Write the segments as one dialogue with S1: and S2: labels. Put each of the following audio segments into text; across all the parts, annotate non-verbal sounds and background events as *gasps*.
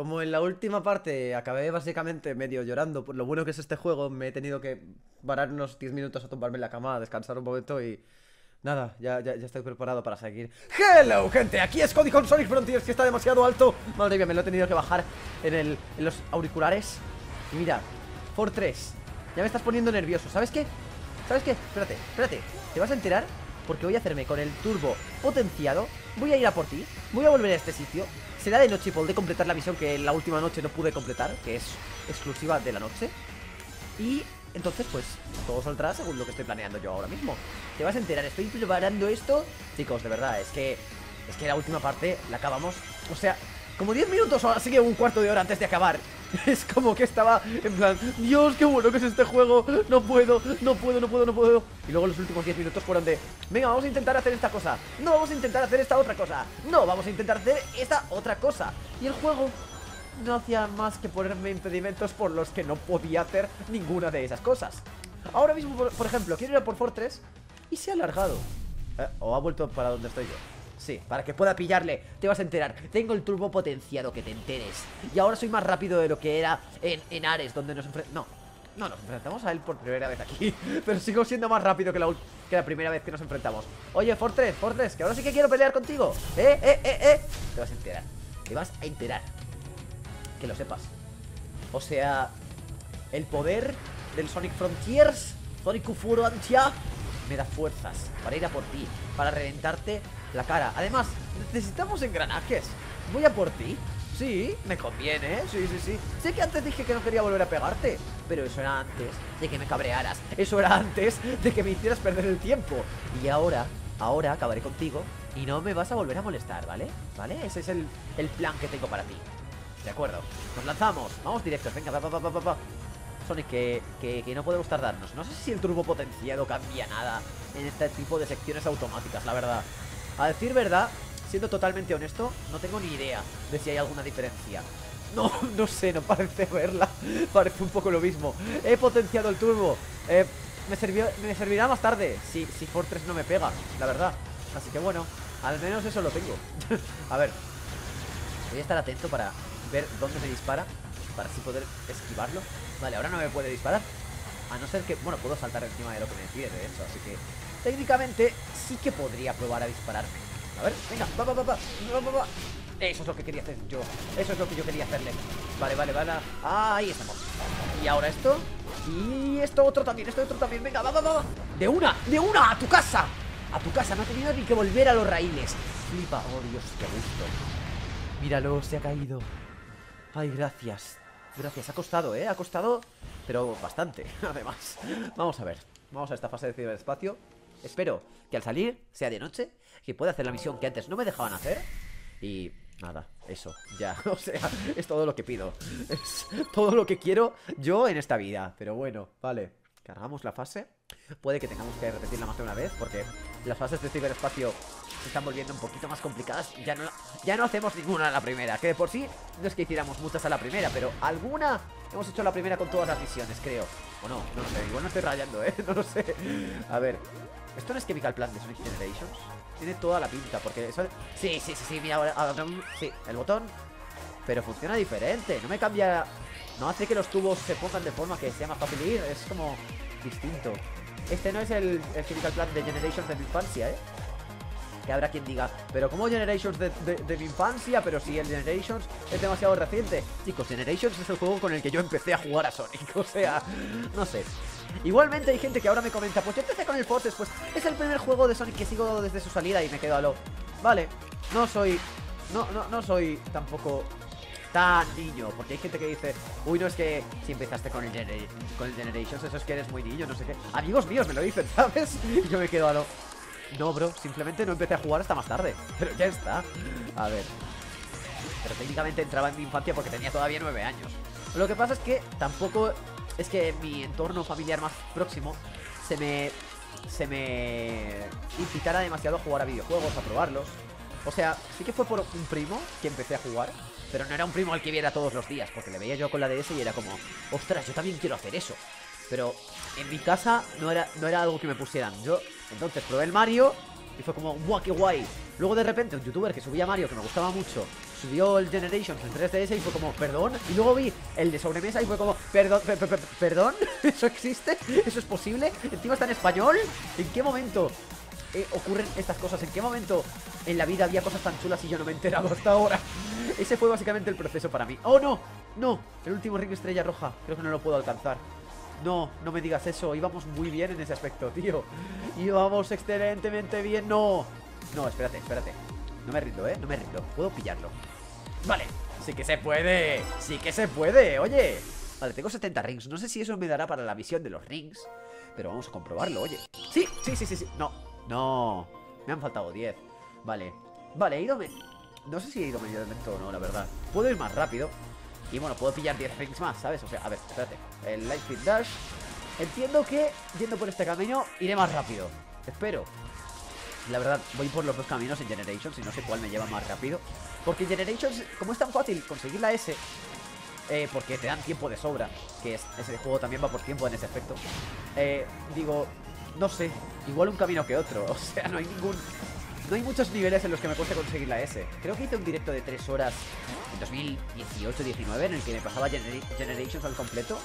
S1: Como en la última parte acabé básicamente medio llorando por lo bueno que es este juego, me he tenido que parar unos 10 minutos a tumbarme en la cama, a descansar un momento y... Nada, ya, ya, ya estoy preparado para seguir. Hello, gente, aquí es Cody con Sonic Frontiers Que está demasiado alto. Madre mía, me lo he tenido que bajar en, el, en los auriculares. Y mira, Fortress Ya me estás poniendo nervioso, ¿sabes qué? ¿Sabes qué? Espérate, espérate. ¿Te vas a enterar? Porque voy a hacerme con el turbo potenciado. Voy a ir a por ti. Voy a volver a este sitio Será de noche y podré completar la misión que la última noche no pude completar Que es exclusiva de la noche Y entonces, pues, todo saldrá según lo que estoy planeando yo ahora mismo. Te vas a enterar, estoy preparando esto. Chicos, de verdad, es que. Es que la última parte la acabamos. O sea, como 10 minutos así que un cuarto de hora antes de acabar. *laughs* Es como que estaba en plan, Dios, qué bueno que es este juego. No puedo, no puedo, no puedo, no puedo. Y luego los últimos 10 minutos fueron de, venga, vamos a intentar hacer esta cosa. No, vamos a intentar hacer esta otra cosa. No, vamos a intentar hacer esta otra cosa. Y el juego no hacía más que ponerme impedimentos por los que no podía hacer ninguna de esas cosas. Ahora mismo, por, ejemplo, quiero ir a por Fortress y se ha alargado. Eh, ¿O ha vuelto para donde estoy yo? Sí, para que pueda pillarle, te vas a enterar. Tengo el turbo potenciado, que te enteres. Y ahora soy más rápido de lo que era en, Ares Donde nos enfrentamos... No, no, nos enfrentamos a él por primera vez aquí *laughs* Pero sigo siendo más rápido que la, que la primera vez que nos enfrentamos. Oye, Fortress, Fortress, que ahora sí que quiero pelear contigo. Eh, eh, eh, eh. Te vas a enterar Te vas a enterar. Que lo sepas. O sea, el poder del Sonic Frontiers, Sonic Antia, me da fuerzas para ir a por ti, para reventarte la cara. Además, necesitamos engranajes. Voy a por ti. Sí, me conviene, sí, sí, sí. Sé que antes dije que no quería volver a pegarte, pero eso era antes de que me cabrearas. Eso era antes de que me hicieras perder el tiempo. Y ahora, ahora acabaré contigo y no me vas a volver a molestar, ¿vale? ¿Vale? Ese es el, el plan que tengo para ti. De acuerdo, nos lanzamos Vamos directos, venga, pa, pa, pa, pa, Sonic, que, que, no podemos tardarnos No sé si el turbo potenciado cambia nada En este tipo de secciones automáticas, la verdad A decir verdad, siendo totalmente honesto No tengo ni idea de si hay alguna diferencia. *laughs* No, no sé, no parece verla. *laughs* Parece un poco lo mismo. He potenciado el turbo. Eh, me, servirá más tarde si, si Fortress no me pega, la verdad. Así que bueno, al menos eso lo tengo. *laughs* A ver. Voy a estar atento para ver dónde me dispara para así poder esquivarlo. Vale, ahora no me puede disparar. A no ser que, bueno, puedo saltar encima de lo que me pide, de hecho, así que técnicamente sí que podría probar a dispararme. A ver, venga, va, va, va, va, va, va. Eso es lo que quería hacer yo. Eso es lo que yo quería hacerle. Vale, vale, vale. Ah, ahí estamos. Y ahora esto. Y esto otro también, esto otro también. Venga, va, va, va. De una, de una, a tu casa. A tu casa, no he tenido ni que volver a los raíles. Flipa, oh Dios, qué gusto. Míralo, se ha caído. Ay, gracias Gracias, ha costado, ¿eh? Ha costado, pero bastante, *laughs* además Vamos a ver, vamos a esta fase de ciberespacio Espero que al salir sea de noche Que pueda hacer la misión que antes no me dejaban hacer. Y nada, eso, ya *laughs* O sea, es todo lo que pido. Es todo lo que quiero yo en esta vida. Pero bueno, vale Cargamos la fase. Puede que tengamos que repetirla más de una vez Porque las fases de ciberespacio se están volviendo un poquito más complicadas. Ya no, ya no hacemos ninguna a la primera. Que de por sí no es que hiciéramos muchas a la primera, pero alguna hemos hecho la primera con todas las misiones, creo. O no, no lo sé. Igual no estoy rayando, ¿eh? *laughs* No lo sé. A ver. ¿Esto no es Chemical Plan de Sonic Generations? Tiene toda la pinta, porque eso... Sí, sí, sí, sí, mira, ahora... Sí, el botón... Pero funciona diferente, no me cambia... No hace que los tubos se pongan de forma que sea más fácil ir, es como distinto. Este no es el, el Chemical Plan de Generations de mi infancia, ¿eh? Que habrá quien diga, pero como Generations de, mi infancia, pero si el Generations es demasiado reciente. Chicos, Generations es el juego con el que yo empecé a jugar a Sonic, *laughs* o sea, no sé. Igualmente hay gente que ahora me comenta, pues yo empecé con el Forces, pues es el primer juego de Sonic que sigo desde su salida y me quedo a lo... Vale, no soy... No, no, no soy tampoco tan niño Porque hay gente que dice, uy, no es que si empezaste con el, con el Generations Eso es que eres muy niño, no sé qué Amigos míos me lo dicen, *laughs* ¿sabes? Y yo me quedo a lo... No, bro, simplemente no empecé a jugar hasta más tarde *laughs* Pero ya está. A ver. Pero técnicamente entraba en mi infancia porque tenía todavía nueve años. Lo que pasa es que tampoco Es que mi entorno familiar más próximo Se me... Se me... Incitara demasiado a jugar a videojuegos, a probarlos. O sea, sí que fue por un primo que empecé a jugar Pero no era un primo al que viera todos los días Porque le veía yo con la DS y era como Ostras, yo también quiero hacer eso pero en mi casa no era, no era algo que me pusieran. Yo entonces probé el Mario Y fue como, ¡guau, qué guay! Luego de repente un youtuber que subía Mario, que me gustaba mucho, subió el Generations en 3DS y fue como, ¿perdón? Y luego vi el de sobremesa y fue como, ¿perdón? ¿Perdón? *laughs* ¿Eso existe? ¿Eso es posible? ¿Encima está en español? ¿En qué momento eh, ocurren estas cosas? ¿En qué momento en la vida había cosas tan chulas y yo no me he enterado hasta ahora? *laughs* Ese fue básicamente el proceso para mí. ¡Oh, no! ¡No! El último ring estrella roja. Creo que no lo puedo alcanzar. No, no me digas eso. Íbamos muy bien en ese aspecto, tío. Íbamos excelentemente bien. No. No, espérate, espérate. No me rindo, ¿eh? No me rindo. Puedo pillarlo. Vale. Sí que se puede. Sí que se puede. Oye. Vale, tengo 70 rings. No sé si eso me dará para la visión de los rings. Pero vamos a comprobarlo, oye. Sí, sí, sí, sí, sí. No. No. Me han faltado 10. Vale. Vale, he ido... No sé si he ido medio lento o no, la verdad. Puedo ir más rápido. Y bueno, puedo pillar 10 rings más, ¿sabes? O sea, a ver, espérate. El Lightspeed Dash. Entiendo que yendo por este camino iré más rápido. Espero. La verdad, voy por los dos caminos en Generations y no sé cuál me lleva más rápido. Porque en Generations, como es tan fácil conseguir la S, eh, porque te dan tiempo de sobra, que es, ese juego también va por tiempo en ese aspecto, eh, digo, no sé, igual un camino que otro. *laughs* O sea, no hay ningún no hay muchos niveles en los que me cueste conseguir la S. Creo que hice un directo de 3 horas en 2018-19 en el que me pasaba Generations al completo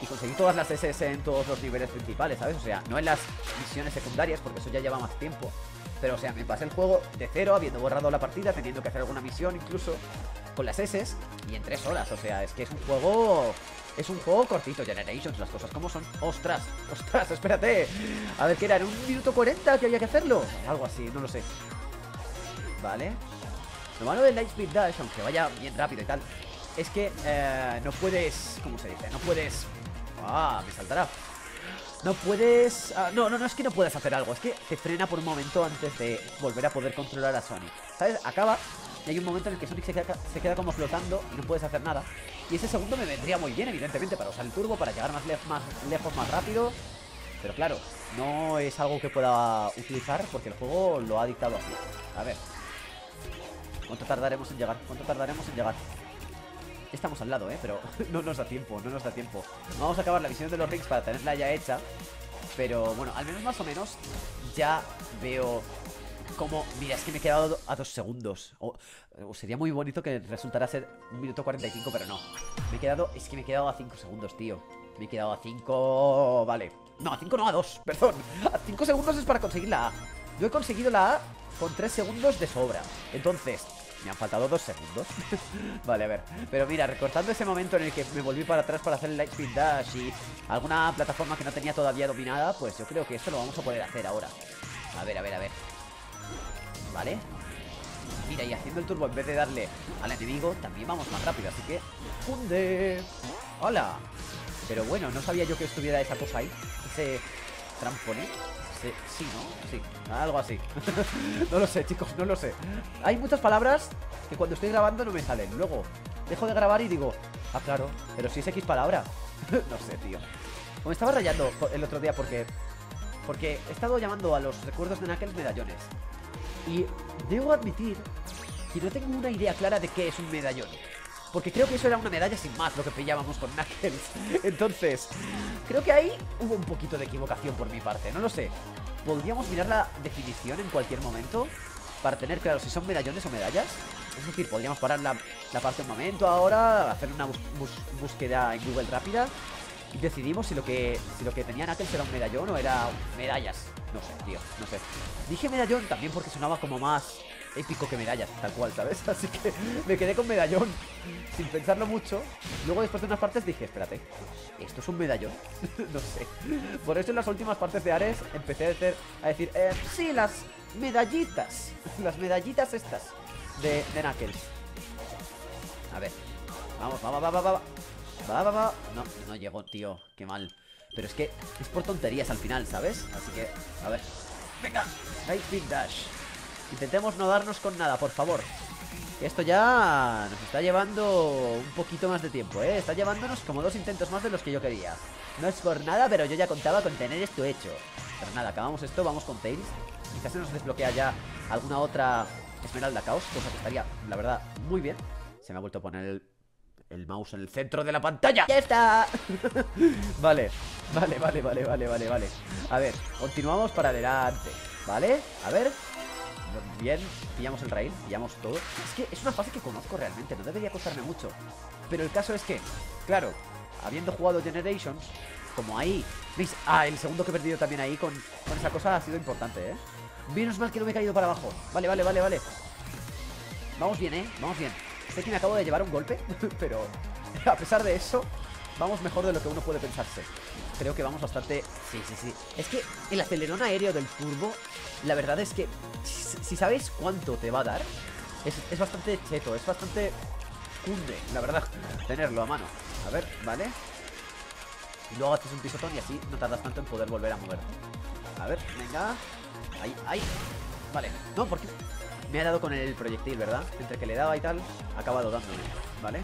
S1: y conseguí todas las SS en todos los niveles principales, ¿sabes? O sea, no en las misiones secundarias porque eso ya lleva más tiempo. Pero, o sea, me pasé el juego de cero, habiendo borrado la partida, teniendo que hacer alguna misión incluso con las S y en 3 horas. O sea, es que es un juego es un juego cortito, Generations, las cosas como son. ¡Ostras! ¡Ostras! Espérate. A ver, ¿qué era? ¿En un minuto 40 que había que hacerlo? Algo así, no lo sé. Vale. Lo malo del Lightspeed Dash, aunque vaya bien rápido y tal, es que eh, no puedes... ¿Cómo se dice? No puedes... ¡Ah! Me saltará. No puedes... Ah, no, no, no es que no puedas hacer algo, es que te frena por un momento antes de volver a poder controlar a Sonic. ¿Sabes? Acaba y hay un momento en el que Sonic se queda, como flotando y no puedes hacer nada. Y ese segundo me vendría muy bien, evidentemente, para usar el turbo, para llegar más, lejos, más rápido. Pero claro, no es algo que pueda utilizar porque el juego lo ha dictado así. A ver. ¿Cuánto tardaremos en llegar? ¿Cuánto tardaremos en llegar? Estamos al lado, ¿eh? Pero *laughs* no nos da tiempo, no nos da tiempo. Vamos a acabar la misión de los rings para tenerla ya hecha. Pero bueno, al menos más o menos ya veo como... Mira, es que me he quedado a dos segundos. O, sería muy bonito que resultara ser un minuto 45, pero no. Me he quedado... Es que me he quedado a 5 segundos, tío. Me he quedado a 5... Vale. No, a 5 no, a 2. *laughs* Perdón. A 5 segundos es para conseguir la A. Yo he conseguido la A con 3 segundos de sobra. Entonces, me han faltado 2 segundos. *laughs* vale, a ver. Pero mira, recortando ese momento en el que me volví para atrás para hacer el Lightspeed Dash y alguna plataforma que no tenía todavía dominada, pues yo creo que esto lo vamos a poder hacer ahora. A ver, a ver, a ver. ¿Vale? Mira, y haciendo el turbo en vez de darle al enemigo, también vamos más rápido, así que... ¡Funde! ¡Hola! Pero bueno, no sabía yo que estuviera esa cosa ahí. Ese trampone. Sí, ¿no? Sí, algo así. *laughs* no lo sé, chicos, no lo sé. Hay muchas palabras que cuando estoy grabando no me salen. Luego dejo de grabar y digo, ah, claro, pero si es X palabra. *laughs* no sé, tío. Me estaba rayando el otro día porque... Porque he estado llamando a los recuerdos de Knuckles medallones. Y debo admitir que no tengo una idea clara de qué es un medallón. Porque creo que eso era una medalla sin más lo que pillábamos con Knuckles. *laughs* Entonces, creo que ahí hubo un poquito de equivocación por mi parte, no lo sé. ¿Podríamos mirar la definición en cualquier momento? Para tener claro si son medallones o medallas. Es decir, podríamos parar la, parte un momento ahora, hacer una búsqueda en Google rápida decidimos si lo que si lo que tenía Knuckles era un medallón o era medallas. No sé, tío, no sé. Dije medallón también porque sonaba como más épico que medallas, tal cual, ¿sabes? *laughs* Así que me quedé con medallón sin pensarlo mucho. Luego después de unas partes dije, espérate, ¿esto es un medallón? *laughs* no sé. Por eso en las últimas partes de Ares empecé a decir, a decir eh, sí, las medallitas. *laughs* las medallitas estas de, de Knuckles. A ver. Vamos, va, va, va, No, no llegó, tío. Qué mal. Pero es que es por tonterías al final, ¿sabes? Así que, a ver. ¡Venga! Big Dash. Intentemos no darnos con nada, por favor. Esto ya nos está llevando un poquito más de tiempo, ¿eh? Está llevándonos como dos intentos más de los que yo quería. No es por nada, pero yo ya contaba con tener esto hecho. Pero nada, acabamos esto, vamos con Tails. Quizás se nos desbloquea ya alguna otra Esmeralda Caos, cosa que estaría, la verdad, muy bien. Se me ha vuelto a poner el el mouse en el centro de la pantalla. ¡Ya está! *laughs* vale, vale, vale, vale, vale, vale, vale. A ver, continuamos para adelante. ¿Vale? A ver Bien, pillamos el rail, pillamos todo Es que es una fase que conozco realmente No debería costarme mucho Pero el caso es que, claro Habiendo jugado Generations Como ahí, ¿veis? Ah, el segundo que he perdido también ahí con, con esa cosa ha sido importante, ¿eh? Menos mal que no me he caído para abajo Vale, vale, vale, vale Vamos bien, ¿eh? Vamos bien Sé que me acabo de llevar un golpe *laughs* Pero a pesar de eso Vamos mejor de lo que uno puede pensarse. Creo que vamos bastante... Sí, sí, sí. Es que el acelerón aéreo del turbo La verdad es que Si, sabéis cuánto te va a dar es, es bastante cheto, es bastante cunde, la verdad Tenerlo a mano. A ver, vale Y luego haces un pisotón y así no tardas tanto en poder volver a moverte. A ver, venga. Ahí, ahí. Vale, no, porque me ha dado con el proyectil, ¿verdad? Entre que le daba y tal, ha acabado dándole, ¿vale?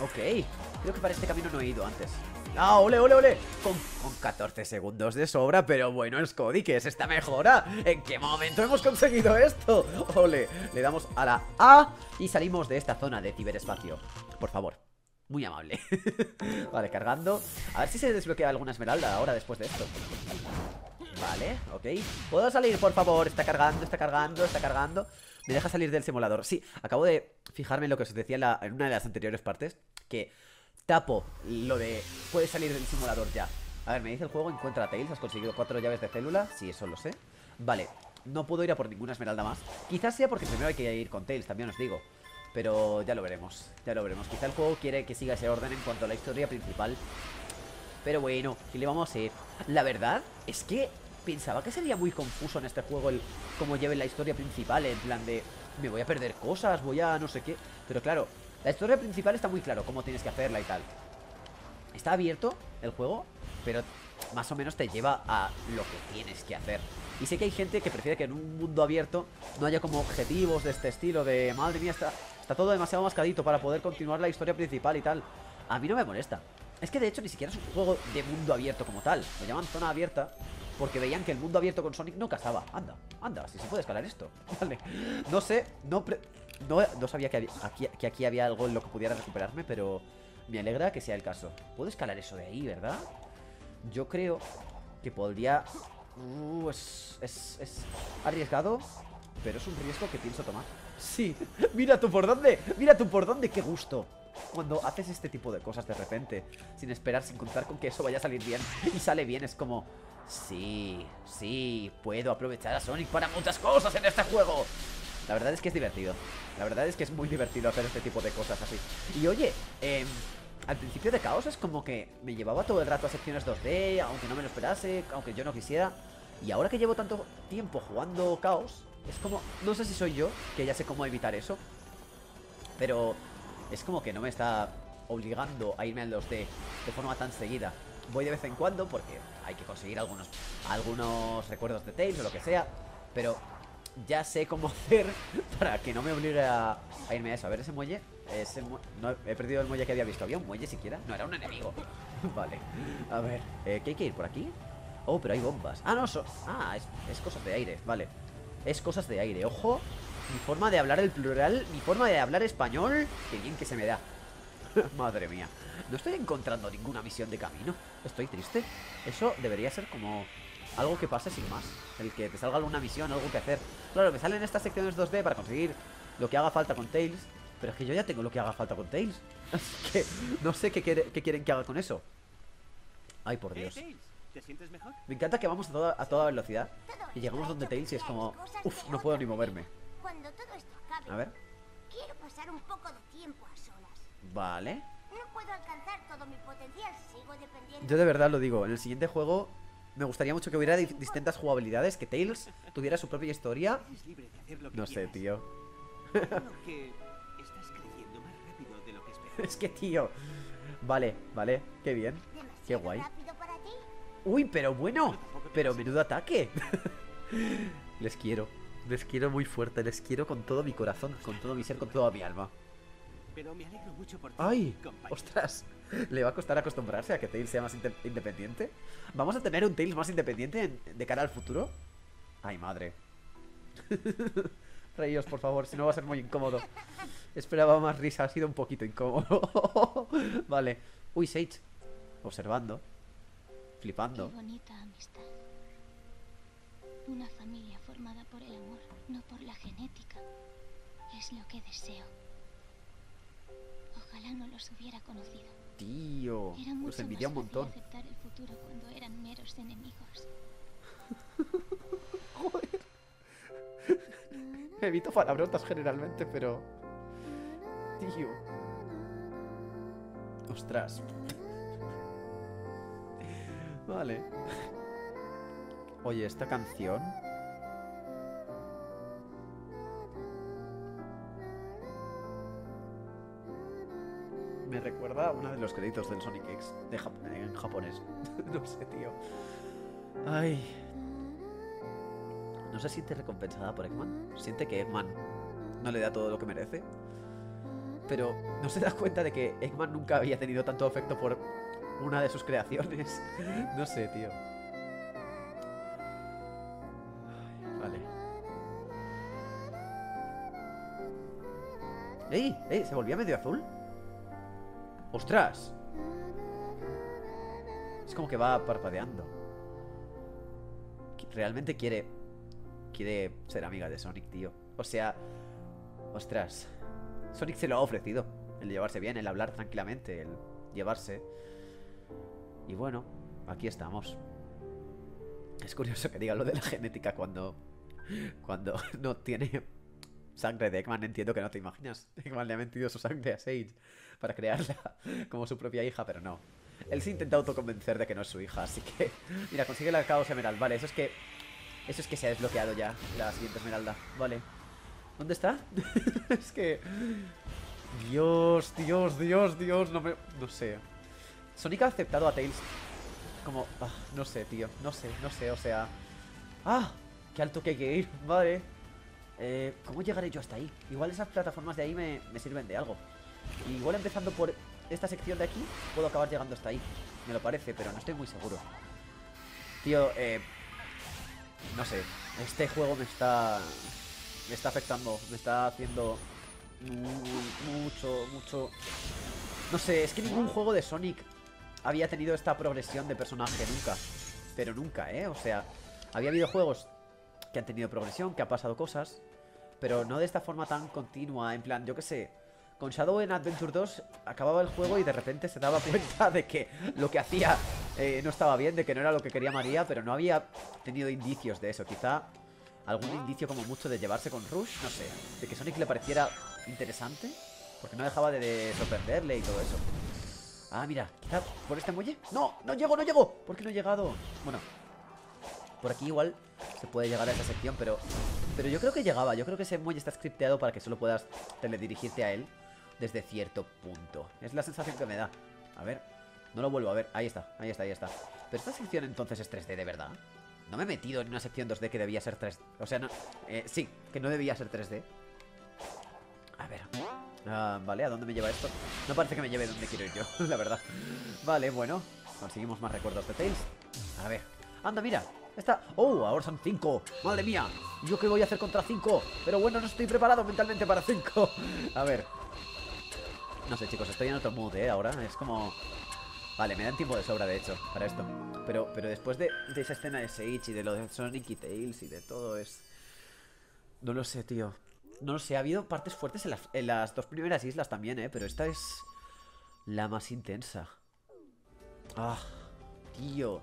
S1: Ok, creo que para este camino no he ido antes ¡Ah, ole, ole, ole! Con, con 14 segundos de sobra, pero bueno, Scotty, ¿qué es esta mejora? ¿En qué momento hemos conseguido esto? Ole, le damos a la A y salimos de esta zona de ciberespacio Por favor, muy amable *laughs* Vale, cargando A ver si se desbloquea alguna esmeralda ahora después de esto Vale, ok. ¿Puedo salir, por favor? Está cargando, está cargando, está cargando. Me deja salir del simulador. Sí, acabo de fijarme en lo que os decía en, una de las anteriores partes Que tapo lo de Puedes salir del simulador ya. A ver, me dice el juego, encuentra a Tails Has conseguido cuatro llaves de célula. Sí, eso lo sé. Vale, no puedo ir a por ninguna esmeralda más. Quizás sea porque primero hay que ir con Tails, también os digo. Pero ya lo veremos, ya lo veremos. Quizá el juego quiere que siga ese orden en cuanto a la historia principal. Pero bueno, ¿qué le vamos a hacer? La verdad es que pensaba que sería muy confuso en este juego el cómo lleve la historia principal, en plan de me voy a perder cosas, voy a no sé qué. Pero claro, la historia principal está muy claro cómo tienes que hacerla y tal. Está abierto el juego, pero más o menos te lleva a lo que tienes que hacer. Y sé que hay gente que prefiere que en un mundo abierto no haya como objetivos de este estilo, de madre mía, está, está todo demasiado mascadito para poder continuar la historia principal y tal. A mí no me molesta. Es que de hecho ni siquiera es un juego de mundo abierto como tal. Lo llaman zona abierta porque veían que el mundo abierto con Sonic no casaba. Anda, anda, si se puede escalar esto. *laughs* Vale. No sé, no, no, sabía que, aquí, que aquí había algo en lo que pudiera recuperarme, pero me alegra que sea el caso. Puedo escalar eso de ahí, ¿verdad? Yo creo que podría... Uh, es, es, es arriesgado, pero es un riesgo que pienso tomar. Sí, *laughs* mira tú por dónde, mira tú por dónde, qué gusto cuando haces este tipo de cosas de repente, sin esperar, sin contar con que eso vaya a salir bien, y sale bien, es como, Sí, sí, puedo aprovechar a Sonic para muchas cosas en este juego. La verdad es que es divertido. La verdad es que es muy divertido hacer este tipo de cosas así. Y oye, eh, al principio de Chaos es como que me llevaba todo el rato a secciones 2D, aunque no me lo esperase, aunque yo no quisiera. Y ahora que llevo tanto tiempo jugando Chaos, es como, no sé si soy yo, que ya sé cómo evitar eso. Pero es como que no me está obligando a irme al 2D de forma tan seguida. Voy de vez en cuando porque hay que conseguir algunos, algunos recuerdos de Tails o lo que sea. Pero ya sé cómo *laughs* hacer para que no me obligue a, irme a eso. A ver ese muelle. Ese no, he perdido el muelle que había visto. ¿Había un muelle siquiera? No, era un enemigo. *laughs* vale. A ver, eh, ¿qué hay que ir por aquí? Oh, pero hay bombas. Ah, no, so ah, es, es cosas de aire. Vale. Es cosas de aire. Ojo, mi forma de hablar el plural, mi forma de hablar español. Qué bien que se me da. *laughs* Madre mía. No estoy encontrando ninguna misión de camino. Estoy triste. Eso debería ser como algo que pase sin más. El que te salga alguna misión, algo que hacer. Claro, me salen estas secciones 2D para conseguir lo que haga falta con Tails. Pero es que yo ya tengo lo que haga falta con Tails. *laughs* Así que no sé qué, quieren que haga con eso. Ay, por Dios. Me encanta que vamos a toda, a toda velocidad y llegamos donde Tails y es como... Uf, no puedo ni moverme. A ver. Quiero pasar un poco de tiempo. Vale. No puedo alcanzar todo mi potencial sigo dependiendo. Yo de verdad lo digo, en el siguiente juego me gustaría mucho que hubiera distintas jugabilidades, que Tails tuviera su propia historia. No sé, tío. *laughs* es que, tío. Vale, vale, qué bien. Qué guay. Uy, pero bueno. Pero menudo ataque. *laughs* les quiero. Les quiero muy fuerte. Les quiero con todo mi corazón, con todo mi ser, con toda mi alma. Pero me alegro mucho por ¡Ay! ¡Ostras! ¿Le va a costar acostumbrarse a que Tails sea más independiente? ¿Vamos a tener un Tails más independiente de cara al futuro? ¡Ay, madre! *laughs* Reíos, por favor, si no va a ser muy incómodo. Esperaba más risa, ha sido un poquito incómodo. *laughs* vale. Uy, Sage. Observando. Flipando.
S2: Una familia formada por el amor, no por la genética. Es lo que deseo. Ojalá no los hubiera conocido.
S1: Tío,
S2: Era
S1: los
S2: mucho
S1: envidia un
S2: más
S1: montón.
S2: aceptar el futuro cuando eran meros enemigos. *laughs*
S1: Evito palabrotas generalmente, pero... Tío. Ostras. Vale. Oye, esta canción... Me recuerda a uno de los créditos del Sonic X de Jap- en japonés. *laughs* no sé, tío. Ay. No se siente recompensada por Eggman. Siente que Eggman no le da todo lo que merece. Pero no se da cuenta de que Eggman nunca había tenido tanto afecto por una de sus creaciones. *laughs* No sé, tío. Vale. ¡Ey! ¡Ey! ¿Se volvía medio azul? ¡Ostras! Es como que va parpadeando. Realmente quiere... Quiere ser amiga de Sonic, tío. O sea... Ostras. Sonic se lo ha ofrecido. El llevarse bien, el hablar tranquilamente, el llevarse. Y bueno, aquí estamos. Es curioso que diga lo de la genética cuando... Cuando *laughs* no tiene sangre de Eggman. Entiendo que no te imaginas. *laughs* Eggman le ha metido su sangre a Sage para crearla *laughs* como su propia hija, pero no. Él se intenta autoconvencer de que no es su hija, así que... *laughs* Mira, consigue la Caos Emerald. Vale, eso es que... Eso es que se ha desbloqueado ya la siguiente esmeralda. Vale. ¿Dónde está? es que... Dios, Dios, Dios, Dios, no me... No sé. Sonic ha aceptado a Tails como... ah, no sé, tío. No sé, no sé, o sea... ¡Ah! ¡Qué alto que hay que ir! Vale. Eh, ¿Cómo llegaré yo hasta ahí? Igual esas plataformas de ahí me, me sirven de algo. Igual empezando por esta sección de aquí, puedo acabar llegando hasta ahí. Me lo parece, pero no estoy muy seguro. Tío, eh... No sé. Este juego me está... Me está afectando. Me está haciendo... mu- Mucho, mucho... No sé, es que ningún juego de Sonic había tenido esta progresión de personaje nunca. Pero nunca, ¿eh? O sea, había habido juegos que han tenido progresión, que han pasado cosas, pero no de esta forma tan continua. En plan, yo qué sé, con Shadow en Adventure 2 acababa el juego y de repente se daba *laughs* cuenta de que lo que hacía eh, no estaba bien, de que no era lo que quería María, pero no había tenido indicios de eso. Quizá algún indicio como mucho de llevarse con Rush, no sé, de que Sonic le pareciera interesante, porque no dejaba de, de sorprenderle y todo eso. Ah, mira, quizá por este muelle. ¡No! ¡No llego, no llego! ¿Por qué no he llegado? Bueno, por aquí igual se puede llegar a esa sección, pero pero yo creo que llegaba. Yo creo que ese muelle está scripteado para que solo puedas teledirigirte a él desde cierto punto. Es la sensación que me da. A ver, no lo vuelvo a ver. Ahí está, ahí está, ahí está. Pero esta sección entonces es 3D de verdad. No me he metido en una sección 2D que debía ser 3D. O sea, no, eh, sí, que no debía ser 3D. A ver. Ah, vale, ¿a dónde me lleva esto? No parece que me lleve donde quiero ir yo, *laughs* la verdad. Vale, bueno. Conseguimos más recuerdos de Tails. A ver. Anda, mira. Está... ¡Oh! Ahora son 5. ¡Madre mía! ¿Yo qué voy a hacer contra 5? Pero bueno, no estoy preparado mentalmente para 5. *laughs* A ver. No sé, chicos, estoy en otro mood, ¿eh? Ahora es como... Vale, me dan tiempo de sobra, de hecho, para esto. Pero, pero después de, de esa escena de Sage y de lo de Sonic y Tails y de todo es... No lo sé, tío. No lo sé, ha habido partes fuertes en las, en las dos primeras islas también, ¿eh? Pero esta es la más intensa. Ah, tío.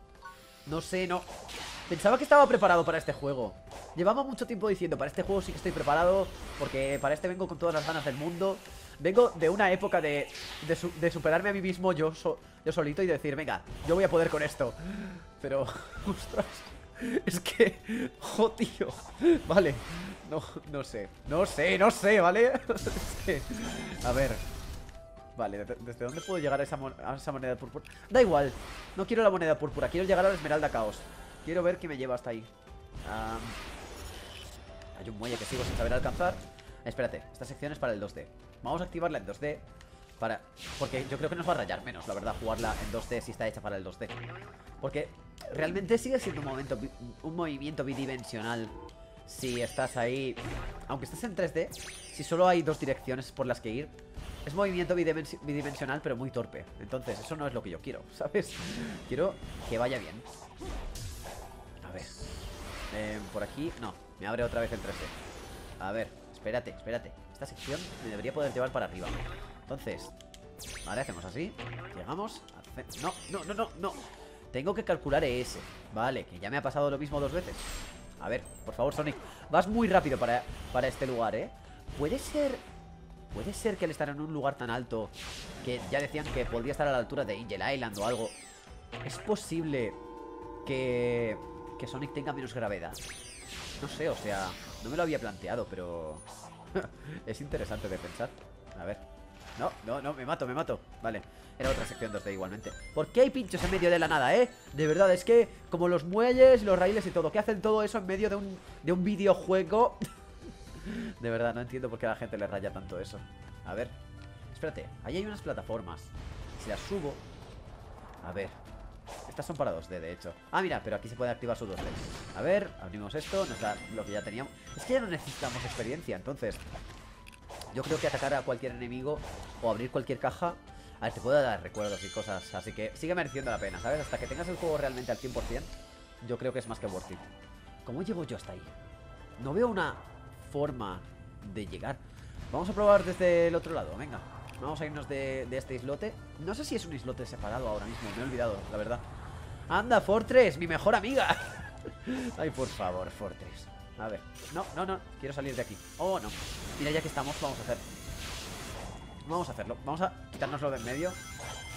S1: No sé, no. Pensaba que estaba preparado para este juego. Llevaba mucho tiempo diciendo, para este juego sí que estoy preparado, porque para este vengo con todas las ganas del mundo. Vengo de una época de, de, su- de superarme a mí mismo yo, yo solito y decir, venga, yo voy a poder con esto. Pero, *laughs* ostras, es que, jo, tío, vale, no, no sé, no sé, no sé, ¿vale? *laughs* Es que, a ver, vale, ¿de- ¿desde dónde puedo llegar a esa, mon- a esa moneda púrpura? Da igual, no quiero la moneda púrpura, quiero llegar a la esmeralda caos. Quiero ver qué me lleva hasta ahí. Hay un muelle que sigo sin saber alcanzar. Espérate, esta sección es para el 2D. Vamos a activarla en 2D. Para... Porque yo creo que nos va a rayar menos, la verdad, jugarla en 2D si está hecha para el 2D. Porque realmente sigue siendo un, momento, un movimiento bidimensional. Si estás ahí... Aunque estés en 3D, si solo hay dos direcciones por las que ir, es movimiento bidimensi- bidimensional, pero muy torpe. Entonces, eso no es lo que yo quiero, *laughs* ¿sabes? Quiero que vaya bien. Ver. Eh, por aquí, no, me abre otra vez el 3D. A ver, espérate, espérate. Esta sección me debería poder llevar para arriba. Entonces, vale, hacemos así. Llegamos. No, no, no, no, no. Tengo que calcular ese. Vale, que ya me ha pasado lo mismo dos veces. A ver, por favor, Sonic. Vas muy rápido para, para este lugar, ¿eh? Puede ser... Puede ser que al estar en un lugar tan alto que ya decían que podría estar a la altura de Angel Island o algo. Es posible que, que Sonic tenga menos gravedad. No sé, o sea, no me lo había planteado, pero *laughs* es interesante de pensar. A ver. No, no, no, me mato, me mato. Vale, era otra sección 2D igualmente. ¿Por qué hay pinchos en medio de la nada, eh? De verdad, es que como los muelles, los raíles y todo, ¿qué hacen todo eso en medio de un, de un videojuego? *laughs* De verdad, no entiendo por qué a la gente le raya tanto eso. A ver. Espérate, ahí hay unas plataformas. Si las subo... A ver. Estas son para 2D, de hecho. Ah, mira, pero aquí se puede activar su 2D. A ver, abrimos esto, nos da lo que ya teníamos. Es que ya no necesitamos experiencia, entonces... Yo creo que atacar a cualquier enemigo o abrir cualquier caja... A ver, te puede dar recuerdos y cosas, así que sigue mereciendo la pena, ¿sabes? Hasta que tengas el juego realmente al 100%, yo creo que es más que worth it. ¿Cómo llego yo hasta ahí? No veo una forma de llegar. Vamos a probar desde el otro lado, venga. Vamos a irnos de, este islote. No sé si es un islote separado ahora mismo, me he olvidado, la verdad. Anda, Fortress, mi mejor amiga. *laughs* Ay, por favor, Fortress. A ver, no, no, no, quiero salir de aquí. Oh, no. Mira, ya que estamos, vamos a hacer. Vamos a hacerlo. Vamos a quitárnoslo de en medio.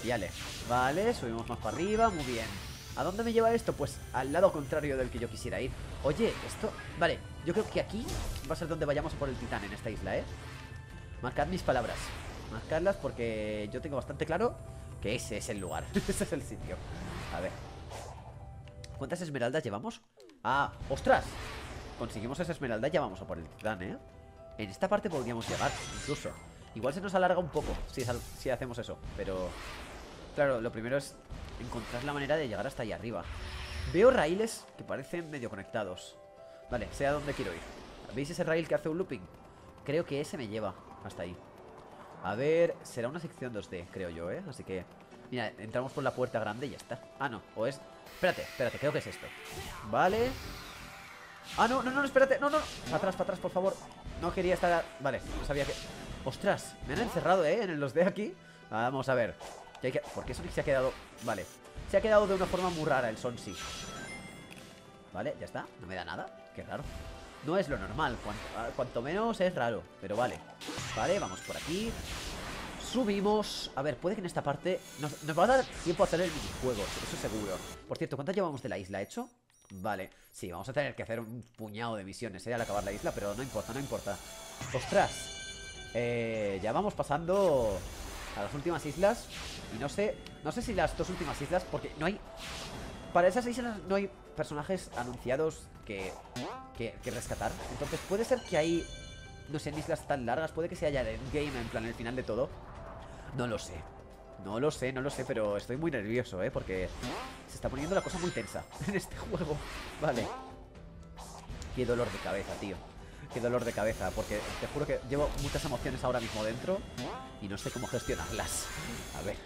S1: Y ale. Vale, subimos más para arriba, muy bien. ¿A dónde me lleva esto? Pues al lado contrario del que yo quisiera ir. Oye, esto... Vale, yo creo que aquí va a ser donde vayamos por el titán en esta isla, ¿eh? Marcad mis palabras. Marcadlas porque yo tengo bastante claro que ese es el lugar. *laughs* ese es el sitio. A ver. ¿Cuántas esmeraldas llevamos? Ah, ¡ostras! Conseguimos esa esmeralda y ya vamos a por el titán, ¿eh? En esta parte podríamos llegar, incluso. Igual se nos alarga un poco si, si hacemos eso, pero... Claro, lo primero es encontrar la manera de llegar hasta ahí arriba. Veo raíles que parecen medio conectados. Vale, sé a dónde quiero ir. ¿Veis ese rail que hace un looping? Creo que ese me lleva hasta ahí. A ver, será una sección 2D, creo yo, ¿eh? Así que... Mira, entramos por la puerta grande y ya está. Ah, no, o es... Espérate, espérate, creo que es esto. Vale. Ah, no, no, no, espérate, no, no. Para atrás, para atrás, por favor. No quería estar... Vale, no sabía que... Ostras, me han encerrado, ¿eh? En el 2D aquí. Vamos a ver. ¿Qué hay que- ¿Por qué Sonic se ha quedado...? Vale. Se ha quedado de una forma muy rara el Sonsi. Vale, ya está. No me da nada. Qué raro. No es lo normal. Cuanto, ah, cuanto menos es raro. Pero vale. Vale, vamos por aquí. Subimos. A ver, puede que en esta parte nos, nos va a dar tiempo a hacer el minijuego. Eso seguro. Por cierto, ¿cuántas llevamos de la isla hecho? Vale. Sí, vamos a tener que hacer un puñado de misiones, ¿eh? Al acabar la isla, pero no importa, no importa. ¡Ostras! Eh, ya vamos pasando a las últimas islas. Y no sé, no sé si las dos últimas islas, porque no hay... Para esas islas no hay personajes anunciados que, que, rescatar. Entonces puede ser que hay, no sé, islas tan largas, puede que se haya el endgame, en plan el final de todo. No lo sé. No lo sé, no lo sé, pero estoy muy nervioso, ¿eh? Porque se está poniendo la cosa muy tensa *laughs* en este juego. Vale. Qué dolor de cabeza, tío. Qué dolor de cabeza, porque te juro que llevo muchas emociones ahora mismo dentro y no sé cómo gestionarlas. A ver,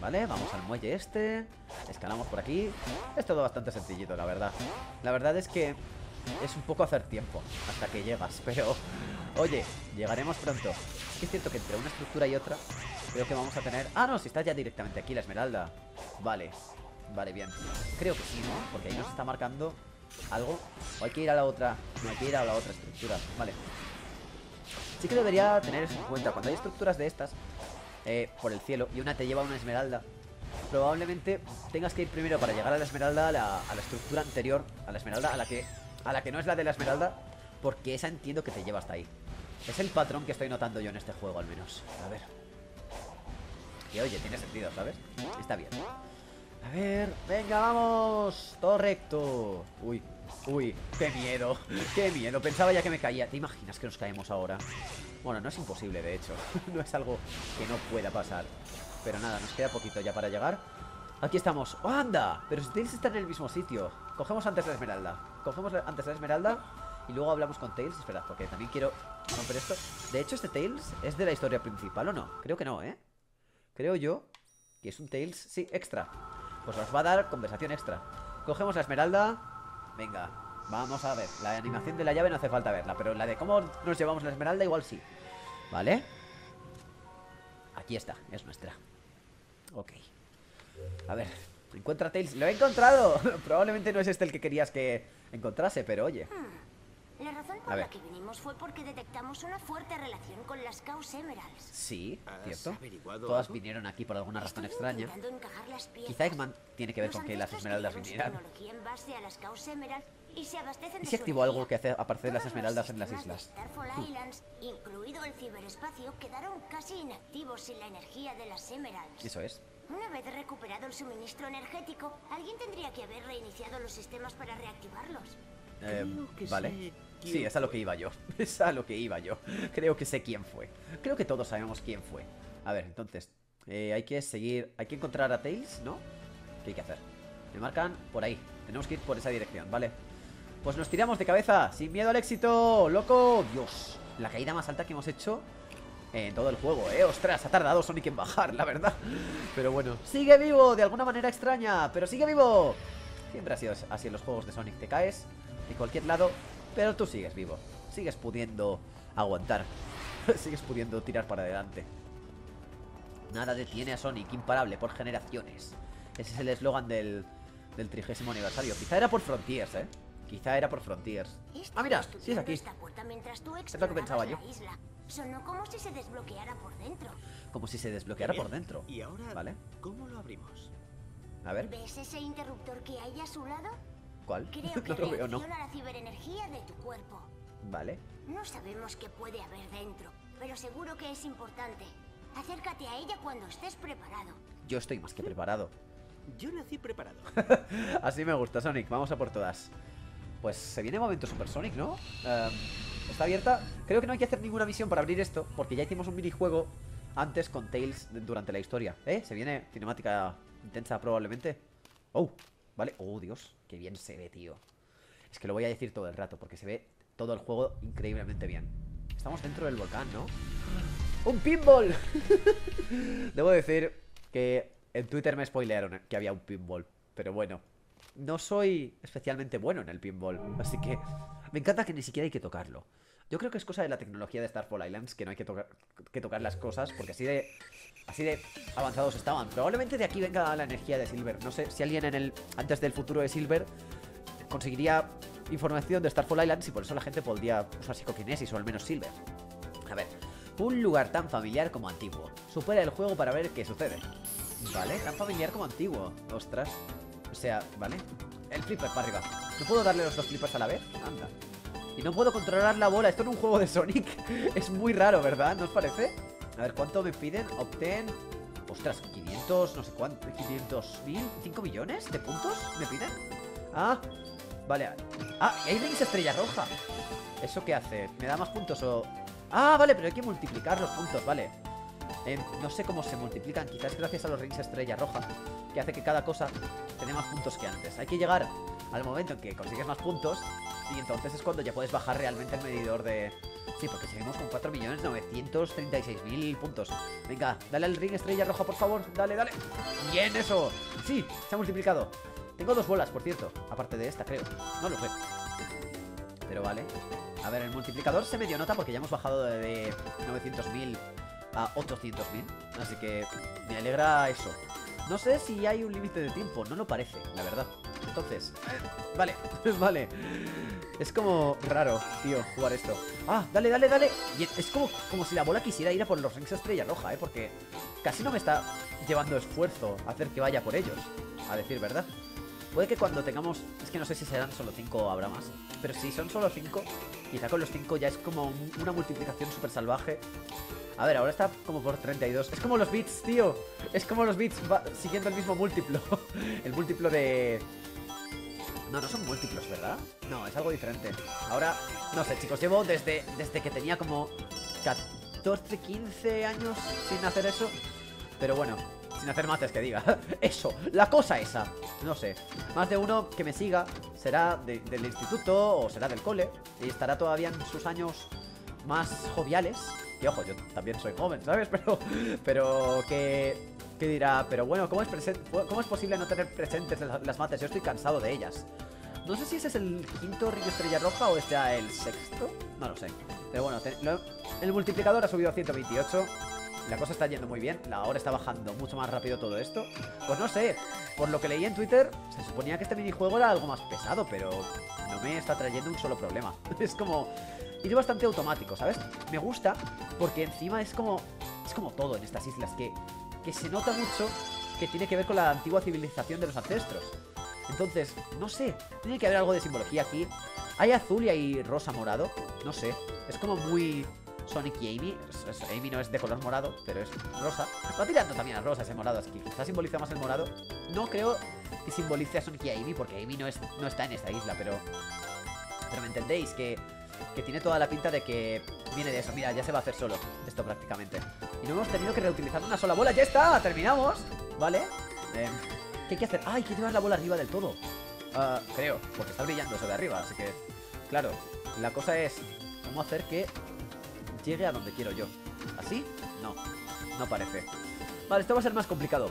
S1: vale, vamos al muelle este, escalamos por aquí. Es todo bastante sencillito, la verdad. La verdad es que es un poco hacer tiempo hasta que llegas, *laughs* pero oye, llegaremos pronto. Es que es cierto que entre una estructura y otra creo que vamos a tener... Ah, no, si está ya directamente aquí la esmeralda. Vale, vale, bien. Creo que sí, ¿no? Porque ahí nos está marcando algo. O hay que ir a la otra... No, hay que ir a la otra estructura. Vale. Sí que debería tener eso en cuenta. Cuando hay estructuras de estas eh, por el cielo y una te lleva una esmeralda, probablemente tengas que ir primero para llegar a la esmeralda a la, estructura anterior, a la esmeralda, a la que a la que no es la de la esmeralda, porque esa entiendo que te lleva hasta ahí. Es el patrón que estoy notando yo en este juego, al menos. A ver. Y oye, tiene sentido, ¿sabes? Está bien. A ver, venga, vamos. Todo recto. Uy, uy, qué miedo. Qué miedo. Pensaba ya que me caía. ¿Te imaginas que nos caemos ahora? Bueno, no es imposible, de hecho. *laughs* no es algo que no pueda pasar. Pero nada, nos queda poquito ya para llegar. Aquí estamos. ¡Oh, anda! Pero si Tails está en el mismo sitio. Cogemos antes la esmeralda. Cogemos antes la esmeralda y luego hablamos con Tails. Espera, porque también quiero romper esto. De hecho, este Tails es de la historia principal, ¿o no? Creo que no, ¿eh? Creo yo que es un Tails, sí, extra. Pues nos va a dar conversación extra. Cogemos la esmeralda. Venga, Vamos a ver. La animación de la llave no hace falta verla, pero la de cómo nos llevamos la esmeralda igual sí. ¿Vale? Aquí está, es nuestra. Ok. A ver, encuentra Tails. ¡Lo he encontrado! *laughs* Probablemente no es este el que querías que encontrase, pero oye.
S3: Hmm. La razón por
S1: A
S3: la
S1: ver.
S3: que vinimos fue porque detectamos una fuerte relación con las Chaos Emeralds.
S1: Sí,
S4: ¿Has
S1: cierto. Todas
S4: algo?
S1: vinieron aquí por alguna razón
S3: Estoy
S1: extraña. Quizá Eggman tiene que ver
S3: Los
S1: con que las esmeraldas vinieran.
S3: tecnología en base a las Chaos Emeralds y se abastecen
S1: ¿Y si
S3: su
S1: activó algo que hace aparecer las esmeraldas en las islas?
S3: de Starfall Islands, incluido el ciberespacio, quedaron casi inactivos sin la energía de las Emeralds.
S1: Eso es.
S3: Una vez recuperado el suministro energético, alguien tendría que haber reiniciado los sistemas para reactivarlos.
S1: Eh, vale. Sí, es a lo que iba yo. *laughs* Es a lo que iba yo. Creo que sé quién fue. Creo que todos sabemos quién fue. A ver, entonces. eh, hay que seguir. Hay que encontrar a Tails, ¿no? ¿Qué hay que hacer? Me marcan por ahí. Tenemos que ir por esa dirección, ¿vale? Pues nos tiramos de cabeza. Sin miedo al éxito. ¡Loco! Dios. La caída más alta que hemos hecho en todo el juego, ¿eh? Ostras, ha tardado Sonic en bajar, la verdad. Pero bueno. ¡Sigue vivo! De alguna manera extraña. ¡Pero sigue vivo! Siempre ha sido así en los juegos de Sonic. Te caes de cualquier lado, pero tú sigues vivo. Sigues pudiendo aguantar. *laughs* sigues pudiendo tirar para adelante. Nada detiene a Sonic, imparable por generaciones. Ese es el eslogan del, del trigésimo aniversario. Quizá era por Frontiers, ¿eh? Quizá era por Frontiers. Ah, mira, sí es aquí.
S3: Tú
S1: lo que pensaba yo.
S3: Sonó como si se desbloqueara por dentro.
S1: Como si se desbloqueara por dentro.
S4: ¿Y ahora
S1: ¿Vale?
S4: cómo lo abrimos?
S1: A ver,
S3: ¿Ves ese interruptor que hay a su lado?
S1: ¿cuál?
S3: Creo *laughs* que
S1: no lo veo, no.
S3: la ciberenergía de tu cuerpo.
S1: Vale.
S3: No sabemos qué puede haber dentro, pero seguro que es importante. Acércate a ella cuando estés preparado.
S1: Yo estoy más que preparado.
S4: Yo nací preparado. *laughs*
S1: Así me gusta, Sonic. Vamos a por todas. Pues se viene momento Super Sonic, ¿no? Em, está abierta. Creo que no hay que hacer ninguna misión para abrir esto, porque ya hicimos un minijuego antes con Tails durante la historia. ¿Eh? Se viene cinemática intensa probablemente. Oh, vale. Oh, Dios. Qué bien se ve, tío. Es que lo voy a decir todo el rato, porque se ve todo el juego increíblemente bien. Estamos dentro del volcán, ¿no? ¡Un pinball! *laughs* Debo decir que en Twitter me spoilearon que había un pinball. Pero bueno, no soy especialmente bueno en el pinball. Así que me encanta que ni siquiera hay que tocarlo. Yo creo que es cosa de la tecnología de Starfall Islands que no hay que, tocar que tocar las cosas porque así de así de avanzados estaban. Probablemente de aquí venga la energía de Silver. No sé si alguien en el antes del futuro de Silver conseguiría información de Starfall Islands y por eso la gente podría usar psicoquinesis o al menos Silver. A ver, un lugar tan familiar como antiguo. Supera el juego para ver qué sucede. Vale, tan familiar como antiguo. Ostras. O sea, vale. El flipper para arriba. ¿No puedo darle los dos flippers a la vez? Anda. Y no puedo controlar la bola. Esto en un juego de Sonic *laughs* es muy raro, ¿verdad? ¿No os parece? A ver, ¿cuánto me piden? Obtén... Ostras, 500, no sé cuánto. 500 mil, 5 millones de puntos me piden. Ah, vale. Ah, y rings estrella roja. ¿Eso qué hace? ¿Me da más puntos o...? Ah, vale, pero hay que multiplicar los puntos, vale. No sé cómo se multiplican, quizás gracias a los rings estrella roja, que hace que cada cosa tenga más puntos que antes. Hay que llegar al momento en que consigues más puntos y entonces es cuando ya puedes bajar realmente el medidor de... Sí, porque seguimos con 4.936.000 puntos. Venga, dale al ring estrella roja, por favor. Dale, dale. Bien, eso. Sí, se ha multiplicado. Tengo dos bolas, por cierto. Aparte de esta, creo. No lo sé. Pero vale. A ver, el multiplicador se me dio nota porque ya hemos bajado de 900.000 a 800.000. Así que me alegra eso. No sé si hay un límite de tiempo, no lo parece, la verdad. Entonces, vale, *laughs* vale. Es como raro, tío, jugar esto. Ah, dale, dale, dale. Y es como, como si la bola quisiera ir a por los rings estrella roja, ¿eh? Porque casi no me está llevando esfuerzo hacer que vaya por ellos, a decir verdad. Puede que cuando tengamos... Es que no sé si serán solo 5 o habrá más. Pero si son solo 5, quizá con los 5 ya es como un- una multiplicación súper salvaje. A ver, ahora está como por 32. Es como los bits, tío. Es como los bits siguiendo el mismo múltiplo. *laughs* el múltiplo de... No, no son múltiplos, ¿verdad? No, es algo diferente. Ahora, no sé, chicos, llevo desde, desde que tenía como 14, 15 años sin hacer eso. Pero bueno, sin hacer mates que diga. *laughs* Eso, la cosa esa. No sé. Más de uno que me siga será de- del instituto o será del cole. Y estará todavía en sus años más joviales. Y ojo, yo también soy joven, ¿sabes? *laughs* Pero, pero que, que dirá, pero bueno, ¿cómo es, ¿cómo es posible no tener presentes las mates? Yo estoy cansado de ellas. No sé si ese es el quinto ring estrella roja o este el sexto. No lo sé. Pero bueno, el multiplicador ha subido a 128. La cosa está yendo muy bien. La hora está bajando mucho más rápido todo esto. Pues no sé. Por lo que leí en Twitter, se suponía que este minijuego era algo más pesado, pero no me está trayendo un solo problema. *laughs* Es como ir bastante automático, ¿sabes? Me gusta porque encima es como es como todo en estas islas que que se nota mucho que tiene que ver con la antigua civilización de los ancestros. Entonces, no sé, tiene que haber algo de simbología aquí. Hay azul y hay rosa morado, no sé. Es como muy Sonic y Amy. Es- es- Amy no es de color morado, pero es rosa. Va tirando también a rosa ese morado, así que quizás simboliza más el morado. No creo que simbolice a Sonic y a Amy, porque Amy no, es, no está en esta isla, pero... Pero me entendéis, que, que tiene toda la pinta de que viene de eso. Mira, ya se va a hacer solo esto prácticamente. Y no hemos tenido que reutilizar una sola bola. ¡Ya está! ¡Terminamos! ¿Vale? Em, ¿Qué hay que hacer? ¡Ah, hay que llevar la bola arriba del todo! Ah, creo, porque está brillando eso de arriba, así que... Claro, la cosa es cómo hacer que llegue a donde quiero yo. ¿Así? No, no parece. Vale, esto va a ser más complicado.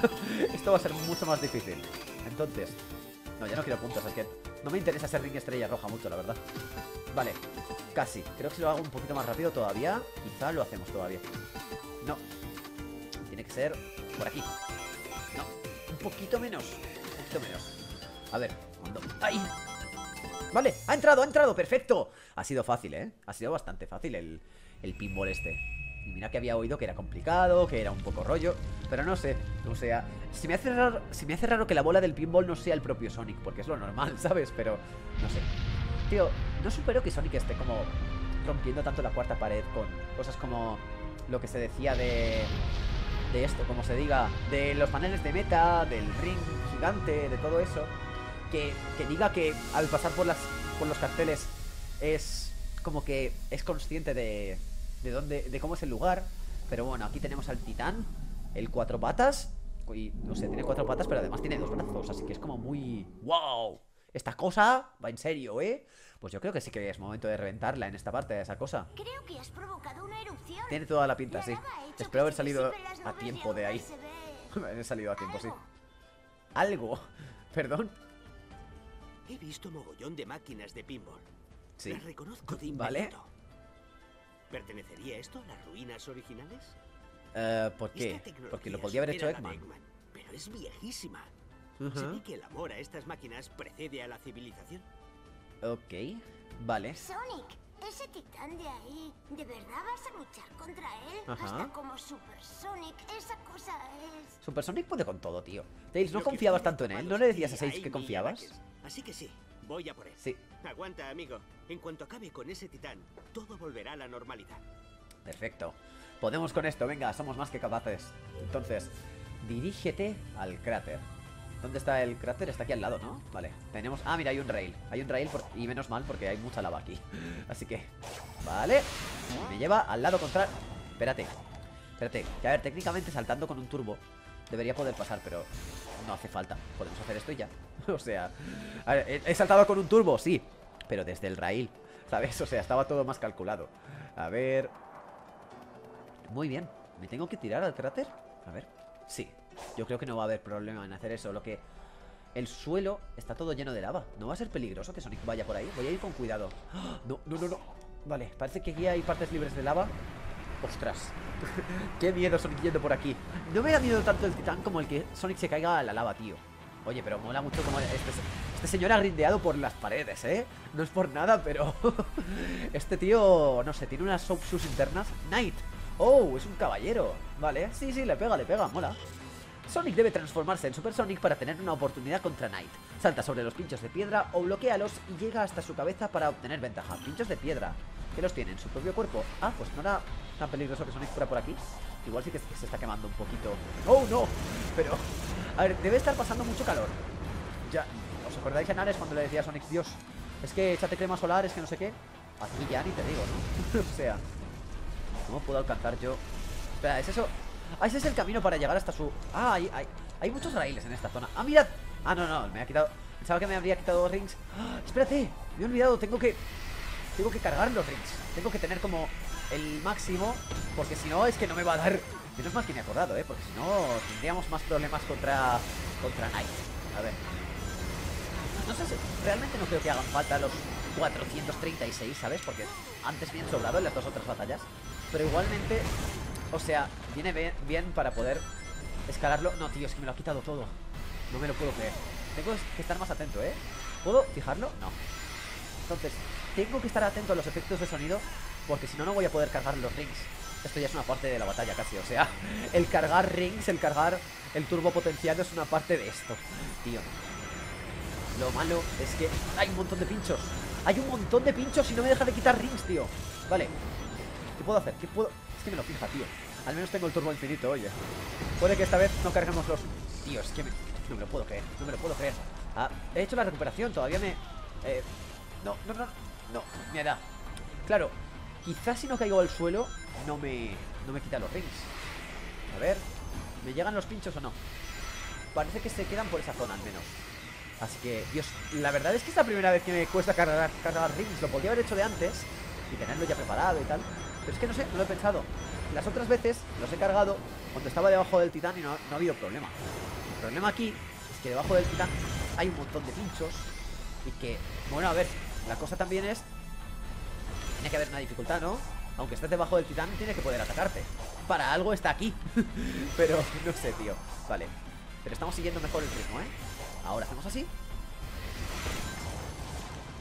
S1: *laughs* esto va a ser mucho más difícil. Entonces... No, ya no quiero puntos, es que no me interesa ser ring estrella roja mucho, la verdad. Vale, casi. Creo que si lo hago un poquito más rápido todavía, quizá lo hacemos todavía. No. Tiene que ser por aquí. No, un poquito menos. Un poquito menos. A ver, cuando... ¡Ay! Vale, ha entrado, ha entrado, perfecto. Ha sido fácil, ¿eh? Ha sido bastante fácil el, el pinball este. Y mira que había oído que era complicado, que era un poco rollo. Pero no sé, o sea, si me hace raro, si me hace raro que la bola del pinball no sea el propio Sonic, porque es lo normal, *laughs* ¿sabes? Pero no sé. Tío, no supero que Sonic esté como rompiendo tanto la cuarta pared con cosas como lo que se decía de de esto, como se diga, de los paneles de meta, del ring gigante, de todo eso, que, que diga que al pasar por las por los carteles es como que es consciente de de dónde de cómo es el lugar, pero bueno, aquí tenemos al titán, el cuatro patas y no sé, tiene cuatro patas, pero además tiene dos brazos, así que es como muy wow. Esta cosa va en serio, ¿eh? Pues yo creo que sí que es momento de reventarla en esta parte de esa cosa.
S3: Creo que has provocado una erupción.
S1: Tiene toda la pinta,
S3: La
S1: sí. Espero haber salido a tiempo de ahí. *laughs* He salido a tiempo, sí.
S3: Algo. *laughs*
S1: Perdón.
S4: He visto mogollón de máquinas de pinball.
S1: Sí.
S4: Las reconozco de
S1: Vale.
S4: inmediato. ¿Pertenecería esto a las ruinas originales?
S1: Eh, ¿Por qué? Porque lo podía haber hecho
S4: de
S1: Eggman.
S4: Pero es viejísima. Se
S1: Ujú.
S4: ve que el amor a estas máquinas precede a la civilización.
S1: Ok. Vale.
S3: Sonic, ese titán de ahí, ¿de verdad vas a luchar contra él?
S1: Ajá.
S3: Hasta como Super Sonic, esa cosa es...
S1: Super Sonic puede con todo, tío. Tails, ¿no confiabas tanto en él? ¿No le decías a Sage que confiabas?
S4: Así que sí, voy a por él.
S1: Sí.
S4: Aguanta, amigo. En cuanto acabe con ese titán, todo volverá a la normalidad.
S1: Perfecto. Podemos con esto, venga, somos más que capaces. Entonces, dirígete al cráter. ¿Dónde está el cráter? Está aquí al lado, ¿no? Vale, tenemos... Ah, mira, hay un rail. Hay un rail por- y menos mal porque hay mucha lava aquí. *laughs* Así que... Vale. Me lleva al lado contrario. Espérate. Espérate. Que a ver, técnicamente saltando con un turbo debería poder pasar, pero no hace falta. Podemos hacer esto y ya. *laughs* o sea... he, saltado con un turbo, sí. Pero desde el rail. *laughs* ¿Sabes? O sea, estaba todo más calculado. A ver... Muy bien. ¿Me tengo que tirar al cráter? A ver. Sí. Yo creo que no va a haber problema en hacer eso. Lo que... El suelo está todo lleno de lava. ¿No va a ser peligroso que Sonic vaya por ahí? Voy a ir con cuidado. *gasps* No, no, no, no. Vale, parece que aquí hay partes libres de lava. Ostras. *laughs* Qué miedo Sonic yendo por aquí. No me da miedo tanto el titán como el que Sonic se caiga a la lava, tío. Oye, pero mola mucho como este, este señor ha grindeado por las paredes, ¿eh? No es por nada, pero... *laughs* este tío, no sé, tiene unas sus internas. Knight. Oh, es un caballero. Vale, sí, sí, le pega, le pega, mola. Sonic debe transformarse en Super Sonic para tener una oportunidad contra Knight. Salta sobre los pinchos de piedra o bloquealos y llega hasta su cabeza para obtener ventaja. Pinchos de piedra. ¿Qué los tiene? ¿En su propio cuerpo? Ah, pues no era tan peligroso que Sonic fuera por aquí. Igual sí que se está quemando un poquito. ¡Oh, no! Pero... A ver, debe estar pasando mucho calor. Ya... ¿Os acordáis en Ares cuando le decía a Sonic, Dios, es que échate crema solar, es que no sé qué? Aquí ya ni te digo, ¿no? *laughs* o sea... ¿Cómo puedo alcanzar yo? Espera, ¿es eso? Ah, ese es el camino para llegar hasta su... Ah, hay, hay, hay muchos raíles en esta zona ¡Ah, mirad! Ah, no, no, me ha quitado... Pensaba que me habría quitado rings ¡Ah! Espérate, me he olvidado, tengo que... Tengo que cargar los rings Tengo que tener como el máximo Porque si no es que no me va a dar... Menos mal que me he acordado, ¿eh? Porque si no tendríamos más problemas contra... Contra Knight A ver No sé si... Realmente no creo que hagan falta los 436, ¿sabes? Porque antes bien sobrado en las dos otras batallas. Pero igualmente... O sea, viene bien, bien para poder escalarlo. No, tío, es que me lo ha quitado todo. No me lo puedo creer. Tengo que estar más atento, ¿eh? ¿Puedo fijarlo? No. Entonces, tengo que estar atento a los efectos de sonido porque si no, no voy a poder cargar los rings. Esto ya es una parte de la batalla casi, o sea, *laughs* el cargar rings, el cargar el turbo potenciado es una parte de esto, tío. Lo malo es que hay un montón de pinchos. Hay un montón de pinchos y no me deja de quitar rings, tío. Vale. ¿Qué puedo hacer? ¿Qué puedo...? Es que me lo fija, tío. Al menos tengo el turbo infinito, oye. Puede que esta vez no carguemos los... Tío, es que me... no me lo puedo creer. No me lo puedo creer. Ah, he hecho la recuperación, todavía me... Eh... No, no, no, no. Me da. Claro, quizás si no caigo al suelo no me, no me quita los rings. A ver, ¿me llegan los pinchos o no? Parece que se quedan por esa zona al menos. Así que, Dios, la verdad es que es la primera vez que me cuesta cargar, cargar rings. Lo podría haber hecho de antes y tenerlo ya preparado y tal. Pero es que no sé, no lo he pensado. Las otras veces los he cargado cuando estaba debajo del titán y no, no ha habido problema. El problema aquí es que debajo del titán hay un montón de pinchos y que, bueno, a ver, la cosa también es... Tiene que haber una dificultad, ¿no? Aunque estés debajo del titán, tiene que poder atacarte. Para algo está aquí. *laughs* Pero no sé, tío. Vale. Pero estamos siguiendo mejor el ritmo, ¿eh? Ahora hacemos así.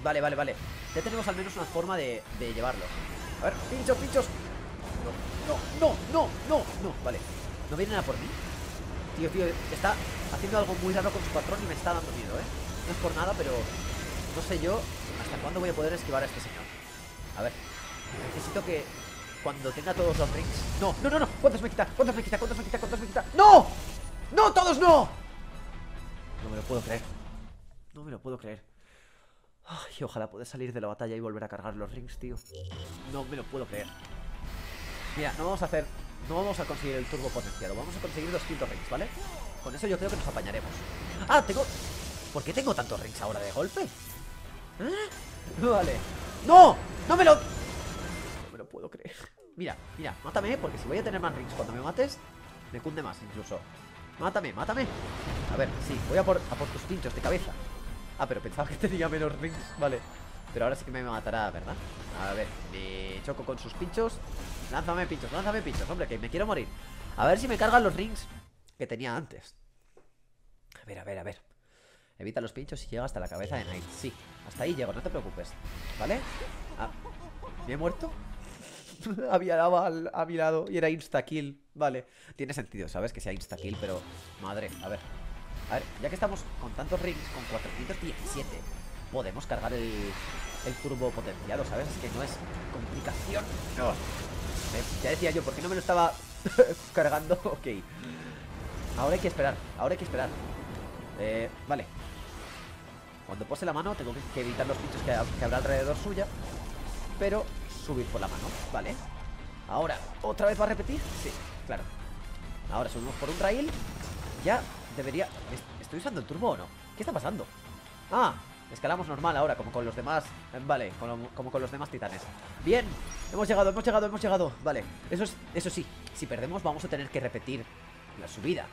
S1: Vale, vale, vale. Ya tenemos al menos una forma de, llevarlo. A ver, pinchos, pinchos. No, no, no, no, no, no. Vale. ¿No vienen a por mí? Tío, tío, está haciendo algo muy raro con su patrón y me está dando miedo, ¿eh? No es por nada, pero no sé yo hasta cuándo voy a poder esquivar a este señor. A ver, necesito que cuando tenga todos los rings... No, no, no, no. ¿Cuántos me quita? ¿Cuántos me quita? ¿Cuántos me quita? ¿Cuántos me quita? ¡No! ¡No, todos no! No me lo puedo creer. No me lo puedo creer. Ay, ojalá pueda salir de la batalla y volver a cargar los rings, tío. No me lo puedo creer. Mira, no vamos a hacer... No vamos a conseguir el turbo potenciado. Vamos a conseguir 200 rings, ¿vale? Con eso yo creo que nos apañaremos. Ah, tengo... ¿Por qué tengo tantos rings ahora de golpe? Vale. ¡No! ¡No me lo... No me lo puedo creer. Mira, mira, mátame, porque si voy a tener más rings cuando me mates, me cunde más incluso. Mátame, mátame. A ver, sí, voy a por, a por tus pinchos de cabeza. Ah, pero pensaba que *laughs* tenía menos rings. Vale. Pero ahora sí que me matará, ¿verdad? A ver, me choco con sus pinchos. Lánzame pinchos, lánzame pinchos, hombre, que me quiero morir. A ver si me cargan los rings que tenía antes. A ver, a ver, a ver. Evita los pinchos y llega hasta la cabeza de Knight. Sí, hasta ahí llego, no te preocupes. ¿Vale? Ah, ¿Me he muerto? *laughs* Había al, a mi lado y era insta-kill. Vale, tiene sentido, ¿sabes? Que sea insta-kill, pero... Madre, a ver. A ver, ya que estamos con tantos rings, con 417, podemos cargar el, el turbo potenciado, ¿sabes? Es que no es complicación. No. Eh, ya decía yo, ¿por qué no me lo estaba *laughs* cargando? *laughs* Ok. Ahora hay que esperar, ahora hay que esperar. Eh, vale. Cuando pose la mano tengo que evitar los pinchos que, habrá alrededor suya. Pero subir por la mano, ¿vale? Ahora, ¿otra vez va a repetir? Sí, claro. Ahora subimos por un rail. Ya debería... ¿Estoy usando el turbo o no? ¿Qué está pasando? Ah, escalamos normal ahora, como con los demás eh, Vale, como, como con los demás titanes Bien, hemos llegado, hemos llegado, hemos llegado Vale, eso, es, eso sí, si perdemos vamos a tener que repetir la subida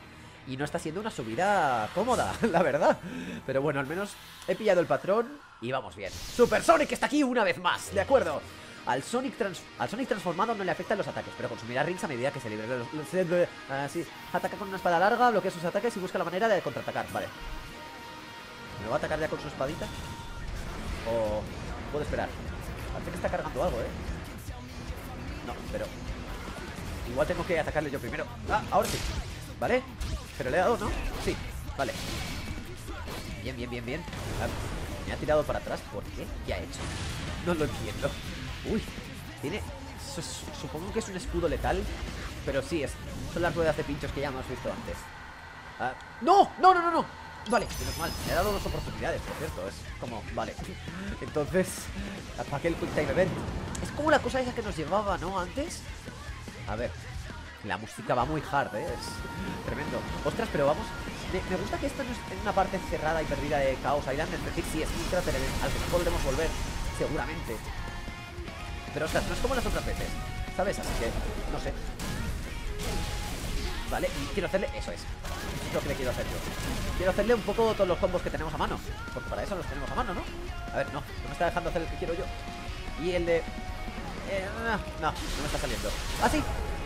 S1: Y no está siendo una subida cómoda, *laughs* la verdad Pero bueno, al menos he pillado el patrón y vamos bien Super Sonic está aquí una vez más, ¿de acuerdo? Al Sonic, trans al Sonic transformado no le afectan los ataques, pero consumirá rings a medida que se libre. Así, ataca con una espada larga, bloquea sus ataques y busca la manera de contraatacar. Vale. ¿Me va a atacar ya con su espadita? ¿O puedo esperar? Parece que está cargando algo, ¿eh? No, pero... Igual tengo que atacarle yo primero. Ah, ahora sí. ¿Vale? Pero le he dado, ¿no? Sí, vale. Bien, bien, bien, bien. Ah, me ha tirado para atrás. ¿Por qué? ¿Qué ha hecho? No lo entiendo. Uy, tiene... Supongo que es un escudo letal Pero sí, es, son las ruedas de pinchos que ya hemos visto antes ah, ¡No! ¡No, no, no, no! Vale, menos mal, me ha dado dos oportunidades, por cierto Es como, vale *laughs* Entonces, ¿para qué el Quick Time Event? Es como la cosa esa que nos llevaba, ¿no? Antes A ver La música va muy hard, ¿eh? Es tremendo Ostras, pero vamos me, gusta que esto no es en una parte cerrada y perdida de Chaos Island Es decir, sí, es un cráter al que no podremos volver Seguramente pero ostras, no es como las otras veces ¿Sabes? Así que, no sé Vale, y quiero hacerle, eso es lo que le quiero hacer yo. Quiero hacerle un poco todos los combos que tenemos a mano. Porque para eso los tenemos a mano, ¿no? A ver, no, no me está dejando hacer el que quiero yo. Y el de... Eh, no, no, no me está saliendo. Ah, sí,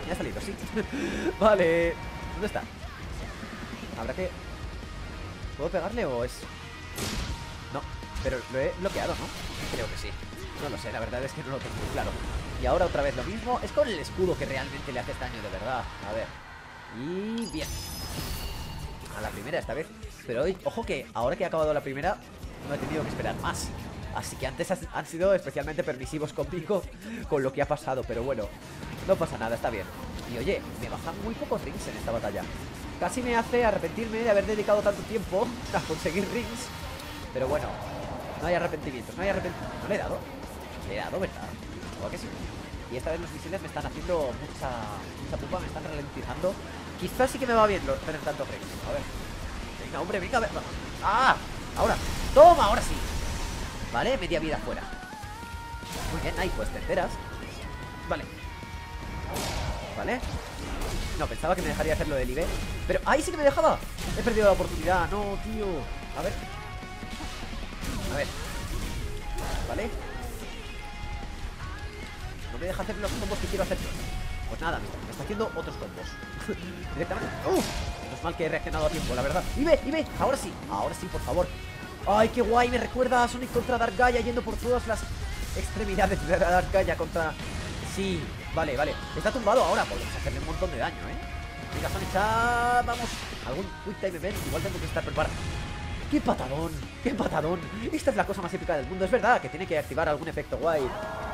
S1: me ha salido, sí. *laughs* vale, ¿dónde está? Habrá que... ¿Puedo pegarle o es...? No, pero lo he bloqueado, ¿no? Creo que sí. No lo sé, la verdad es que no lo tengo claro. Y ahora otra vez lo mismo. Es con el escudo que realmente le hace daño de verdad. A ver. Y bien. A la primera esta vez. Pero hoy, ojo que ahora que he acabado la primera, no he tenido que esperar más. Así que antes han sido especialmente permisivos conmigo *laughs* con lo que ha pasado. Pero bueno, no pasa nada, está bien. Y oye, me bajan muy pocos rings en esta batalla. Casi me hace arrepentirme de haber dedicado tanto tiempo *laughs* a conseguir rings. Pero bueno, no hay arrepentimientos, no hay arrepentimientos. ¿No le he dado? Le he dado, ¿verdad? ¿O que sí? Y esta vez los misiles me están haciendo mucha, mucha pupa, me están ralentizando. Quizás sí que me va bien tener tantos rings. A ver. Venga, hombre, venga, venga. ¡Ah! Ahora. ¡Toma! Ahora sí. Vale, media vida fuera. Muy bien, ahí pues te enteras. Vale. Vale. No, pensaba que me dejaría hacer lo del IB. Pero ahí sí que me dejaba. He perdido la oportunidad. No, tío. A ver. A ver. Vale. No me deja hacer los combos que quiero hacer. Pues nada, me está haciendo otros combos. *laughs* Directamente. ¡Uf! Menos mal que he reaccionado a tiempo, la verdad. ¡Ibe! ¡Ibe! Ahora sí. Ahora sí, por favor. ¡Ay, qué guay! Me recuerda a Sonic contra Dark Gaia yendo por todas las extremidades de Dark Gaia contra... Sí, vale, vale. Está tumbado ahora. Podemos hacerle un montón de daño, ¿eh? Venga, Sonic, ah, vamos. Algún quick time event. Igual tengo que estar preparado. ¡Qué patadón! ¡Qué patadón! Esta es la cosa más épica del mundo. Es verdad que tiene que activar algún efecto guay.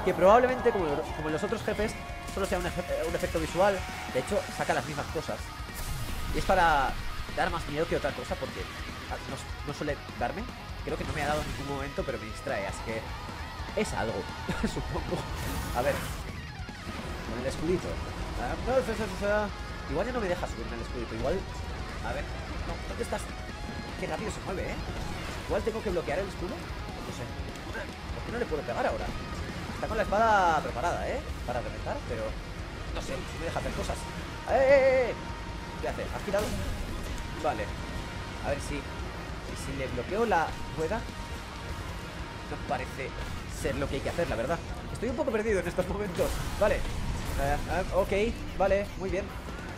S1: Que probablemente, como, en los otros jefes, solo sea un, efe- un efecto visual. De hecho, saca las mismas cosas. Y es para dar más miedo que otra cosa, porque ah, no suele darme. Creo que no me ha dado en ningún momento, pero me distrae. Así que es algo, *laughs* supongo. A ver. Con el escudito. Ah. Igual ya no me deja subirme el escudito. Igual. A ver. No, ¿dónde estás? Qué rápido se mueve, ¿eh? Igual tengo que bloquear el escudo. No sé. ¿Por qué no le puedo pegar ahora? Está con la espada preparada, ¿eh? Para reventar, pero... No sé, si me deja hacer cosas. ¡Eh, eh, eh! ¿Qué hace? ¿Has girado? Vale. A ver si... y si le bloqueo la rueda... No parece ser lo que hay que hacer, la verdad. Estoy un poco perdido en estos momentos. Vale. Eh, eh, ok, vale, muy bien.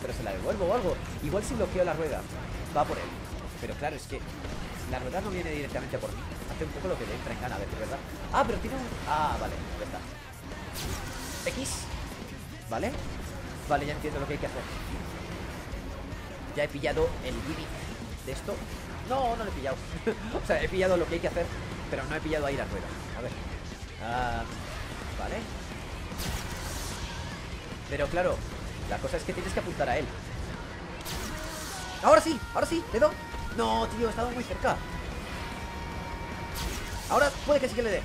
S1: Pero se la devuelvo o algo. Igual si bloqueo la rueda, va por él. Pero claro, es que la rueda no viene directamente por mí. Hace un poco lo que le entra en gana a veces, ¿verdad? Ah, pero tiene un... Ah, vale, ya está. X. ¿Vale? Vale, ya entiendo lo que hay que hacer. Ya he pillado el gimmick de esto. No, no lo he pillado. *laughs* o sea, he pillado lo que hay que hacer, pero no he pillado ahí la rueda. A ver. Ah, vale. Pero claro, la cosa es que tienes que apuntar a él. Ahora sí, ahora sí, le doy. No, tío, he estado muy cerca. Ahora puede que sí que le dé.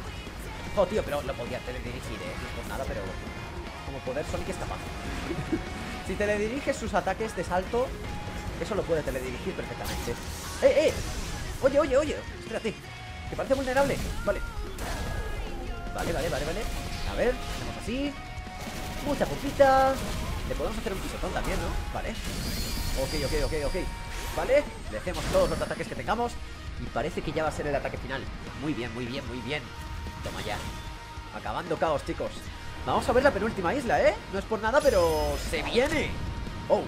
S1: Oh, tío, pero lo podía teledirigir, eh. No es nada, pero como poder Sonic es capaz. *laughs* si telediriges sus ataques de salto, eso lo puede teledirigir perfectamente. ¡Eh, eh! Oye, oye, oye, espérate. ¿Te parece vulnerable? Vale. Vale, vale, vale, vale. A ver, hacemos así. Mucha puntita. Le podemos hacer un pisotón también, ¿no? Vale. Ok, ok, ok, ok. Vale, le hacemos todos los ataques que tengamos. Y parece que ya va a ser el ataque final. Muy bien, muy bien, muy bien. Toma ya. Acabando caos, chicos. Vamos a ver la penúltima isla, ¿eh? No es por nada, pero se viene. Oh.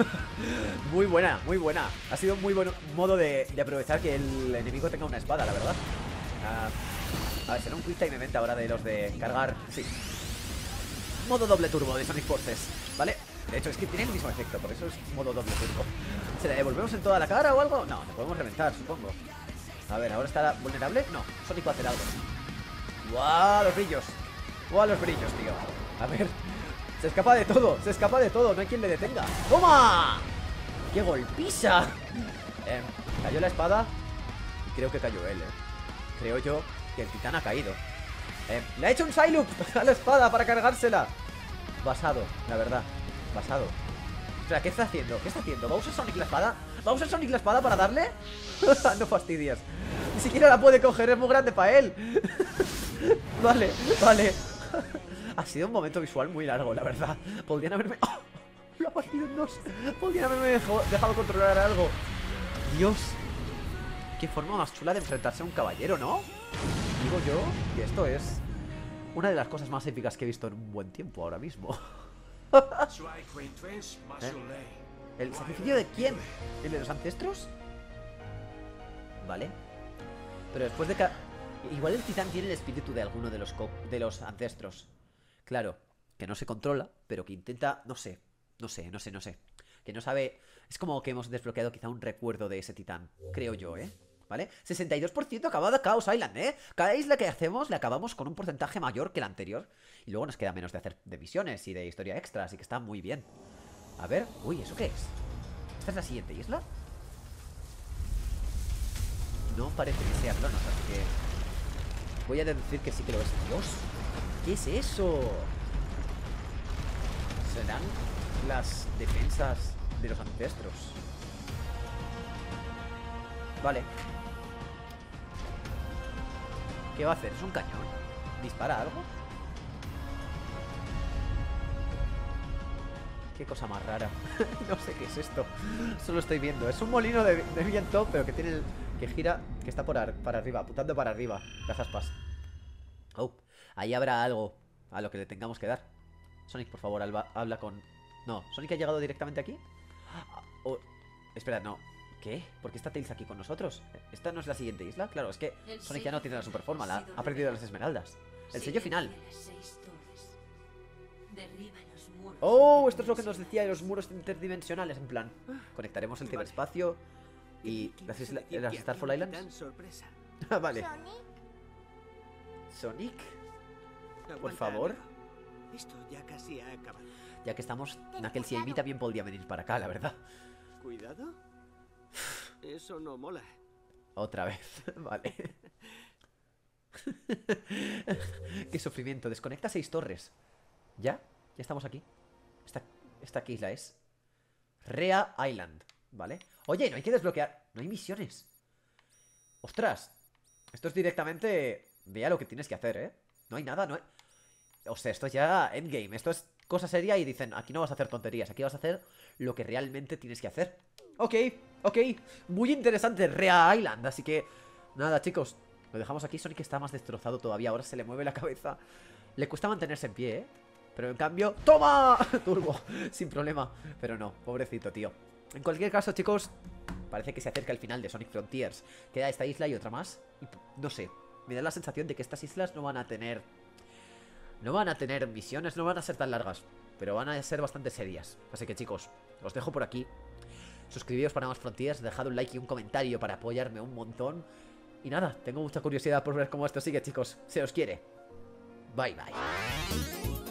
S1: *laughs* muy buena, muy buena. Ha sido muy buen modo de, aprovechar que el enemigo tenga una espada, la verdad. Ah, a ver, será un quick time event ahora de los de cargar. Sí. Modo doble turbo de Sonic Forces, ¿vale? De hecho, es que tiene el mismo efecto, por eso es modo doble turbo. *laughs* ¿Se la devolvemos en toda la cara o algo? No, le podemos reventar, supongo. A ver, ¿ahora está vulnerable? No, Sonic va a hacer algo. ¡Guau! Los brillos. ¡Guau! Los brillos, tío. A ver. Se escapa de todo, se escapa de todo, no hay quien le detenga. ¡Toma! ¡Qué golpiza! Eh, cayó la espada y creo que cayó él, eh. Creo yo que el titán ha caído. Eh, le ha hecho un Psyloop *laughs* a la espada para cargársela. Basado, la verdad. Basado. Espera, ¿qué está haciendo? ¿Qué está haciendo? ¿Va a usar Sonic la espada? ¿Va a usar Sonic la espada para darle? *laughs* no fastidias. Ni siquiera la puede coger, es muy grande para él. *laughs* vale, vale. Ha sido un momento visual muy largo, la verdad. Podrían haberme... ¡Oh! Lo ha partido en dos. Podrían haberme dejado controlar algo. Dios. Qué forma más chula de enfrentarse a un caballero, ¿no? Digo yo que esto es una de las cosas más épicas que he visto en un buen tiempo ahora mismo. *laughs* ¿El sacrificio de quién? ¿El de los ancestros? Vale. Pero después de que... Igual el titán tiene el espíritu de alguno de los, co- de los ancestros. Claro, que no se controla, pero que intenta... No sé, no sé, no sé, no sé. Que no sabe... Es como que hemos desbloqueado quizá un recuerdo de ese titán. Creo yo, ¿eh? ¿Vale? 62% acabado Chaos Island, ¿eh? Cada isla que hacemos la acabamos con un porcentaje mayor que la anterior. Y luego nos queda menos de hacer de misiones y de historia extra, así que está muy bien. A ver... Uy, ¿eso qué es? ¿Esta es la siguiente isla? No parece que sea Cronos, así que... Voy a deducir que sí que lo es. Dios, ¿qué es eso? ¿Serán las defensas de los ancestros? Vale. ¿Qué va a hacer? ¿Es un cañón? ¿Dispara algo? Qué cosa más rara. *laughs* no sé qué es esto. Solo estoy viendo. Es un molino de, de viento, pero que tiene el, que gira, que está por ar- para arriba, apuntando para arriba. Las aspas. Ahí habrá algo a lo que le tengamos que dar. Sonic, por favor, Alba, habla con... No, ¿Sonic ha llegado directamente aquí? Ah, oh, espera, no. ¿Qué? ¿Por qué está Tails aquí con nosotros? ¿Esta no es la siguiente isla? Claro, es que
S5: El
S1: Sonic ya no tiene la superforma, la-
S5: ha
S1: perdido las esmeraldas. El sello final. Oh, esto es lo que nos decía de los muros interdimensionales, en plan. Conectaremos el ciberespacio y
S4: ¿Qué
S1: las, isla- las Starfall Islands. *laughs* Ah, vale.
S3: Sonic,
S1: Sonic,
S4: Aguanta,
S1: favor.
S4: Esto ya casi ha acabado.
S1: ya que estamos, y Amy también podría venir para acá, la verdad.
S4: ¿Cuidado? *sighs* Eso no mola.
S1: Otra vez, *laughs* vale. *laughs* Qué sufrimiento. Desconecta seis torres. ¿Ya? Ya estamos aquí. ¿Esta, esta qué isla es? Rea Island, ¿vale? Oye, no hay que desbloquear. No hay misiones. Ostras. Esto es directamente... Vea lo que tienes que hacer, ¿eh? No hay nada, no hay... O sea, esto es ya endgame. Esto es cosa seria y dicen, aquí no vas a hacer tonterías. Aquí vas a hacer lo que realmente tienes que hacer. Ok, ok. Muy interesante Rea Island. Así que, nada, chicos. Lo dejamos aquí. Sonic está más destrozado todavía. Ahora se le mueve la cabeza. Le cuesta mantenerse en pie, ¿eh? Pero en cambio... ¡Toma! *laughs* Turbo. Sin problema. Pero no, pobrecito, tío. En cualquier caso, chicos, parece que se acerca el final de Sonic Frontiers. Queda esta isla y otra más. Y no sé. Me da la sensación de que estas islas no van a tener... No van a tener misiones, no van a ser tan largas. Pero van a ser bastante serias. Así que, chicos, os dejo por aquí. Suscribíos para más Frontiers, dejad un like y un comentario para apoyarme un montón. Y nada, tengo mucha curiosidad por ver cómo esto sigue, chicos. Se os quiere. Bye bye.